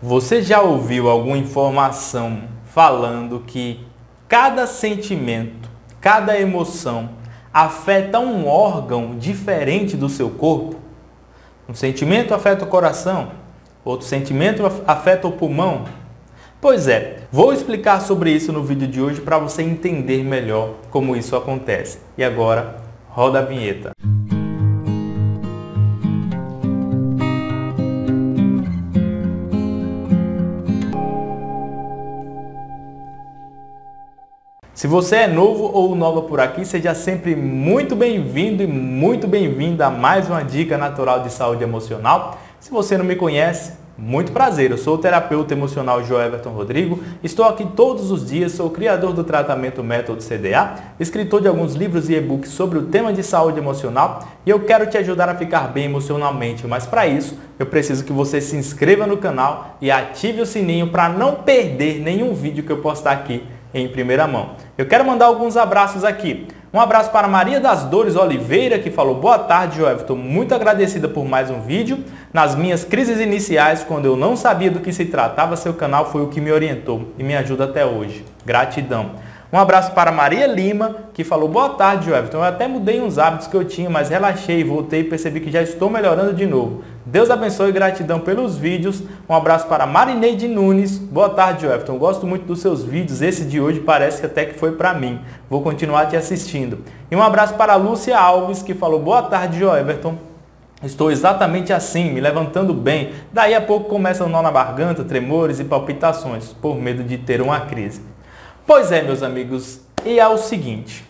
Você já ouviu alguma informação falando que cada sentimento, cada emoção afeta um órgão diferente do seu corpo? Um sentimento afeta o coração, outro sentimento afeta o pulmão. Pois é, vou explicar sobre isso no vídeo de hoje para você entender melhor como isso acontece. E agora, roda a vinheta. Se você é novo ou nova por aqui, seja sempre muito bem-vindo e muito bem-vinda a mais uma dica natural de saúde emocional. Se você não me conhece, muito prazer, eu sou o terapeuta emocional João Everton Rodrigo, estou aqui todos os dias, sou criador do tratamento Método CDA, escritor de alguns livros e e-books sobre o tema de saúde emocional e eu quero te ajudar a ficar bem emocionalmente, mas para isso eu preciso que você se inscreva no canal e ative o sininho para não perder nenhum vídeo que eu postar aqui em primeira mão. Eu quero mandar alguns abraços aqui. Um abraço para Maria das Dores Oliveira, que falou boa tarde, Joel. Estou muito agradecida por mais um vídeo. Nas minhas crises iniciais, quando eu não sabia do que se tratava, seu canal foi o que me orientou e me ajuda até hoje. Gratidão. Um abraço para Maria Lima, que falou boa tarde, Everton. Eu até mudei uns hábitos que eu tinha, mas relaxei, voltei e percebi que já estou melhorando de novo. Deus abençoe e gratidão pelos vídeos. Um abraço para Marineide Nunes. Boa tarde, Everton. Gosto muito dos seus vídeos. Esse de hoje parece que até que foi para mim. Vou continuar te assistindo. E um abraço para Lúcia Alves, que falou boa tarde, Everton. Estou exatamente assim, me levantando bem. Daí a pouco começa um nó na garganta, tremores e palpitações, por medo de ter uma crise. Pois é, meus amigos, e é o seguinte: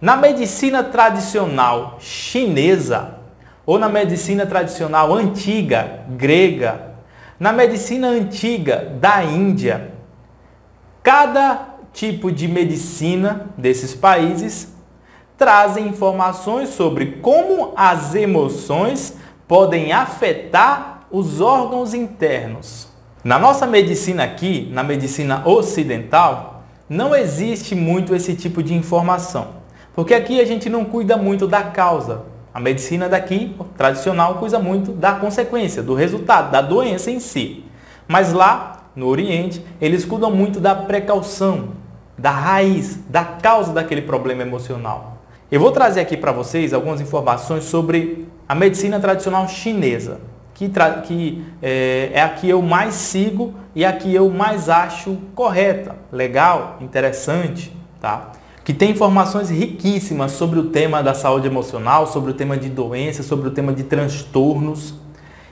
na medicina tradicional chinesa, ou na medicina tradicional antiga grega, na medicina antiga da Índia, cada tipo de medicina desses países trazem informações sobre como as emoções podem afetar os órgãos internos. Na nossa medicina aqui, na medicina ocidental, não existe muito esse tipo de informação. Porque aqui a gente não cuida muito da causa. A medicina daqui, tradicional, cuida muito da consequência, do resultado, da doença em si. Mas lá, no Oriente, eles cuidam muito da precaução, da raiz, da causa daquele problema emocional. Eu vou trazer aqui para vocês algumas informações sobre a medicina tradicional chinesa que, que é, é, a que eu mais sigo e a que eu mais acho correta, legal, interessante, tá? que tem informações riquíssimas sobre o tema da saúde emocional, sobre o tema de doenças, sobre o tema de transtornos.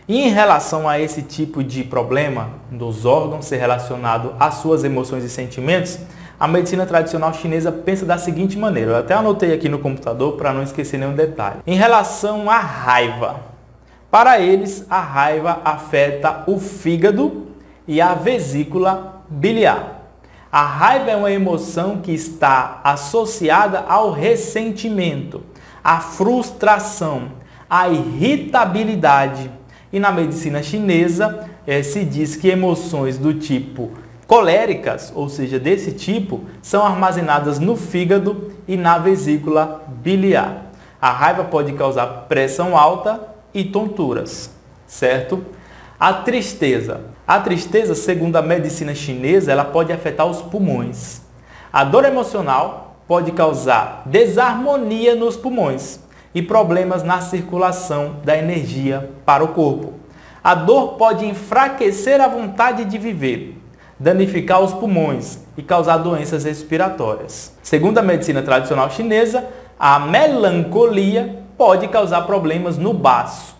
E em relação a esse tipo de problema dos órgãos ser relacionado às suas emoções e sentimentos, a medicina tradicional chinesa pensa da seguinte maneira, eu até anotei aqui no computador para não esquecer nenhum detalhe. Em relação à raiva, para eles, a raiva afeta o fígado e a vesícula biliar. A raiva é uma emoção que está associada ao ressentimento, à frustração, à irritabilidade. E na medicina chinesa eh, se diz que emoções do tipo coléricas, ou seja, desse tipo, são armazenadas no fígado e na vesícula biliar. A raiva pode causar pressão alta e tonturas, certo? A tristeza. A tristeza, segundo a medicina chinesa, ela pode afetar os pulmões. A dor emocional pode causar desarmonia nos pulmões e problemas na circulação da energia para o corpo. A dor pode enfraquecer a vontade de viver, danificar os pulmões e causar doenças respiratórias. Segundo a medicina tradicional chinesa, a melancolia pode causar problemas no baço.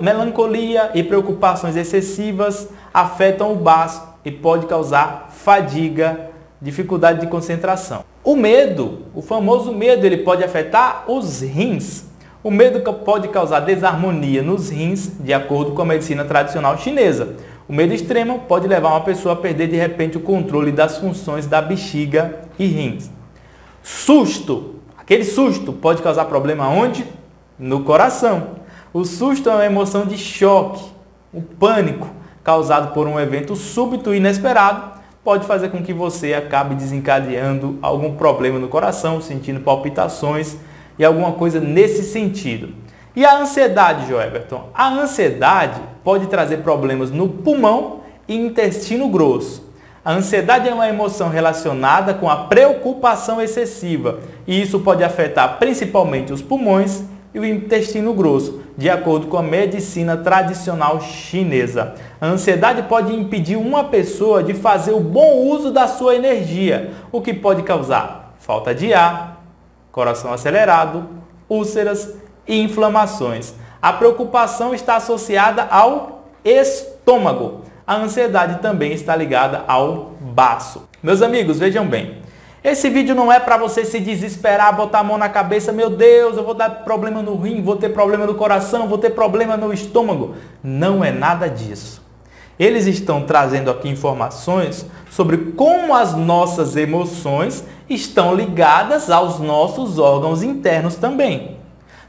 Melancolia e preocupações excessivas afetam o baço e pode causar fadiga, dificuldade de concentração. O medo, o famoso medo, ele pode afetar os rins. O medo pode causar desarmonia nos rins, de acordo com a medicina tradicional chinesa. O medo extremo pode levar uma pessoa a perder de repente o controle das funções da bexiga e rins. Susto, Aquele susto pode causar problema onde? No coração. O susto é uma emoção de choque, o pânico causado por um evento súbito e inesperado pode fazer com que você acabe desencadeando algum problema no coração, sentindo palpitações e alguma coisa nesse sentido. E a ansiedade, Joeberton? A ansiedade pode trazer problemas no pulmão e intestino grosso. A ansiedade é uma emoção relacionada com a preocupação excessiva e isso pode afetar principalmente os pulmões e o intestino grosso, de acordo com a medicina tradicional chinesa. A ansiedade pode impedir uma pessoa de fazer o bom uso da sua energia, o que pode causar falta de ar, coração acelerado, úlceras e inflamações. A preocupação está associada ao estômago a ansiedade também está ligada ao baço. Meus amigos, vejam bem. Esse vídeo não é para você se desesperar, botar a mão na cabeça, meu Deus, eu vou dar problema no rim, vou ter problema no coração, vou ter problema no estômago. Não é nada disso. Eles estão trazendo aqui informações sobre como as nossas emoções estão ligadas aos nossos órgãos internos também.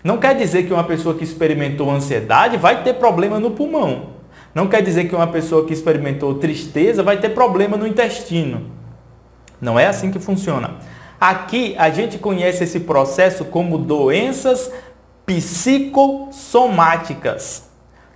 Não quer dizer que uma pessoa que experimentou ansiedade vai ter problema no pulmão. Não quer dizer que uma pessoa que experimentou tristeza vai ter problema no intestino. Não é assim que funciona. Aqui a gente conhece esse processo como doenças psicossomáticas.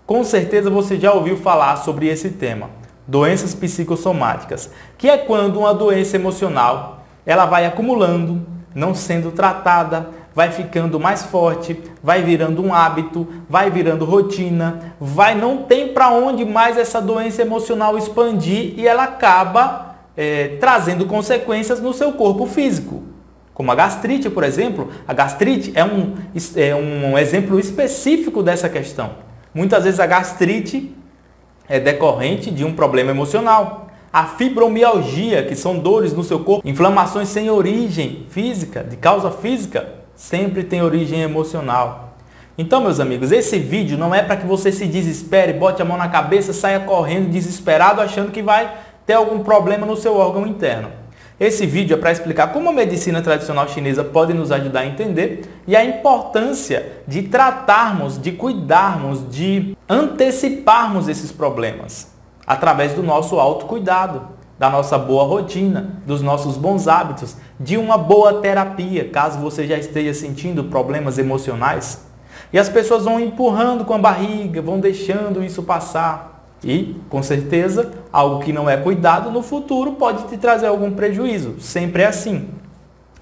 Com certeza você já ouviu falar sobre esse tema, doenças psicossomáticas, que é quando uma doença emocional ela vai acumulando, não sendo tratada, vai ficando mais forte, vai virando um hábito, vai virando rotina, vai não tem para onde mais essa doença emocional expandir e ela acaba é, trazendo consequências no seu corpo físico. Como a gastrite, por exemplo, a gastrite é um, é um exemplo específico dessa questão. Muitas vezes a gastrite é decorrente de um problema emocional. A fibromialgia, que são dores no seu corpo, inflamações sem origem física, de causa física, sempre tem origem emocional. Então, meus amigos, esse vídeo não é para que você se desespere, bote a mão na cabeça, saia correndo desesperado achando que vai ter algum problema no seu órgão interno. Esse vídeo é para explicar como a medicina tradicional chinesa pode nos ajudar a entender e a importância de tratarmos, de cuidarmos, de anteciparmos esses problemas através do nosso autocuidado da nossa boa rotina, dos nossos bons hábitos, de uma boa terapia, caso você já esteja sentindo problemas emocionais. E as pessoas vão empurrando com a barriga, vão deixando isso passar. E, com certeza, algo que não é cuidado no futuro pode te trazer algum prejuízo. Sempre é assim.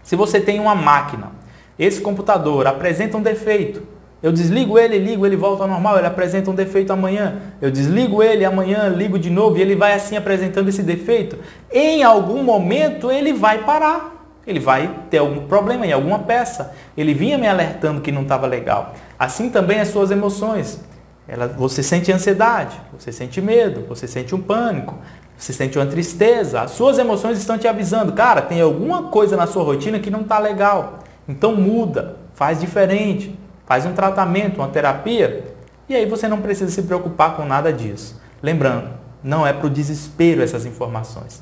Se você tem uma máquina, esse computador apresenta um defeito, eu desligo ele, ligo, ele volta ao normal, ele apresenta um defeito amanhã. Eu desligo ele, amanhã ligo de novo e ele vai assim apresentando esse defeito. Em algum momento ele vai parar. Ele vai ter algum problema em alguma peça. Ele vinha me alertando que não estava legal. Assim também as suas emoções. Ela, você sente ansiedade, você sente medo, você sente um pânico, você sente uma tristeza. As suas emoções estão te avisando, cara, tem alguma coisa na sua rotina que não está legal. Então muda, faz diferente faz um tratamento, uma terapia, e aí você não precisa se preocupar com nada disso. Lembrando, não é para o desespero essas informações.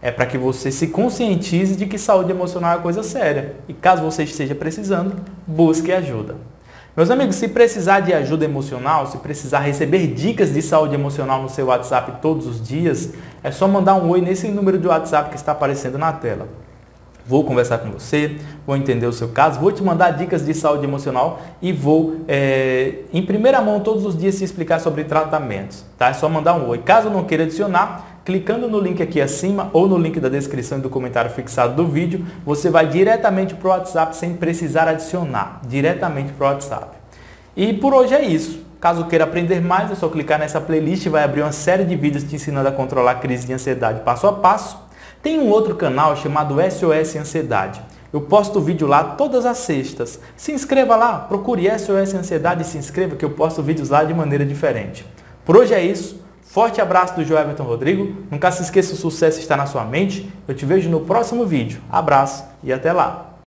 É para que você se conscientize de que saúde emocional é coisa séria. E caso você esteja precisando, busque ajuda. Meus amigos, se precisar de ajuda emocional, se precisar receber dicas de saúde emocional no seu WhatsApp todos os dias, é só mandar um oi nesse número de WhatsApp que está aparecendo na tela. Vou conversar com você, vou entender o seu caso, vou te mandar dicas de saúde emocional e vou, é, em primeira mão, todos os dias te explicar sobre tratamentos. Tá? É só mandar um oi. Caso não queira adicionar, clicando no link aqui acima ou no link da descrição e do comentário fixado do vídeo, você vai diretamente para o WhatsApp sem precisar adicionar, diretamente para o WhatsApp. E por hoje é isso. Caso queira aprender mais, é só clicar nessa playlist e vai abrir uma série de vídeos te ensinando a controlar a crise de ansiedade passo a passo tem um outro canal chamado SOS Ansiedade. Eu posto vídeo lá todas as sextas. Se inscreva lá, procure SOS Ansiedade e se inscreva que eu posto vídeos lá de maneira diferente. Por hoje é isso. Forte abraço do Joelton Rodrigo. Nunca se esqueça, o sucesso está na sua mente. Eu te vejo no próximo vídeo. Abraço e até lá.